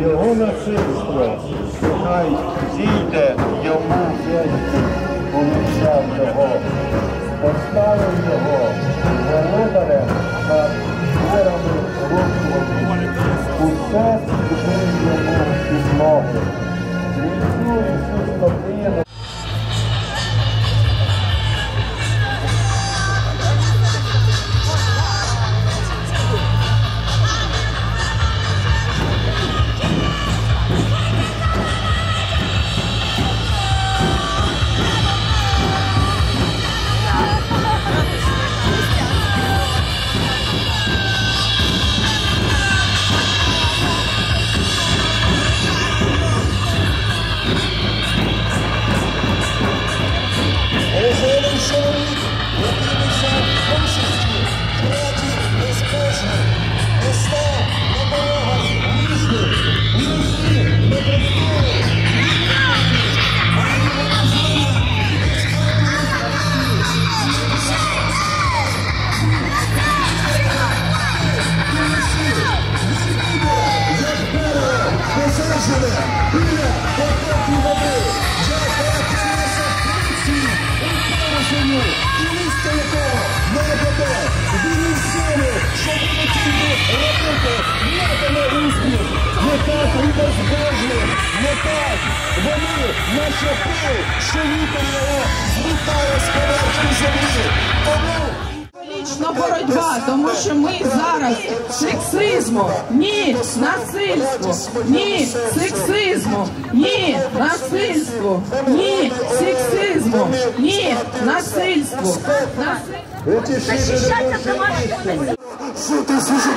Його насильство, хай зійде йому. Не так вони наче пил, що вітер його злітає з поверхні землі. Тому вічна боротьба, тому що ми зараз сексизму, ні насильству, ні сексизму, ні насильству, ні сексизму, ні насильству. Захищайте домашнього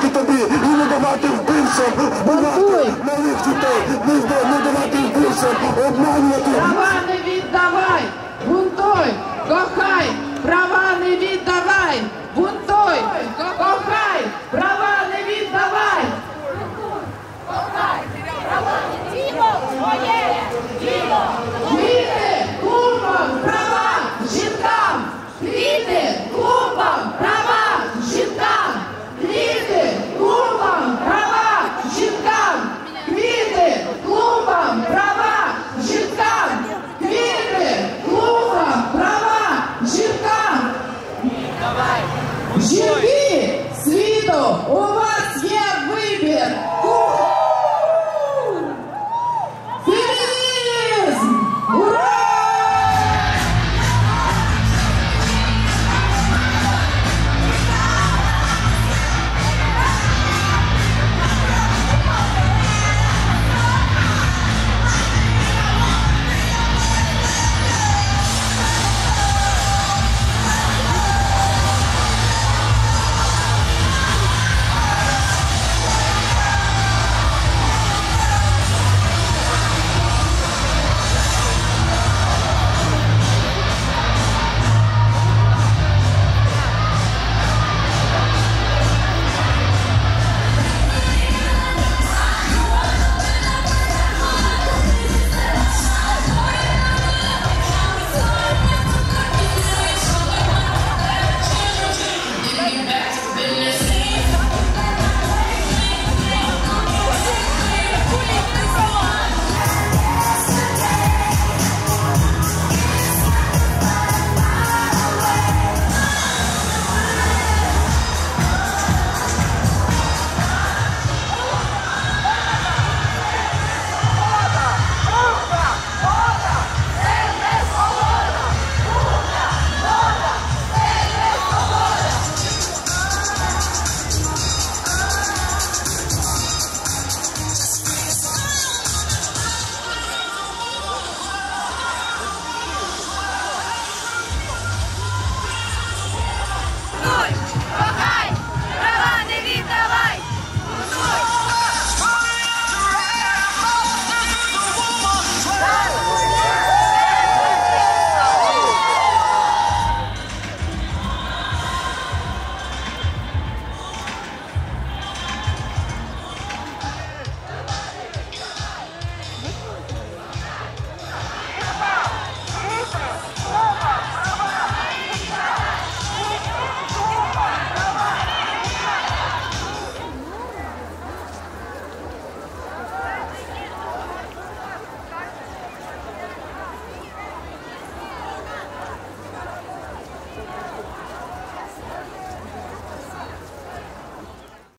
тобі і не давати вбивцям, вбивати малих дітей, не давати вбивцям, обманювати.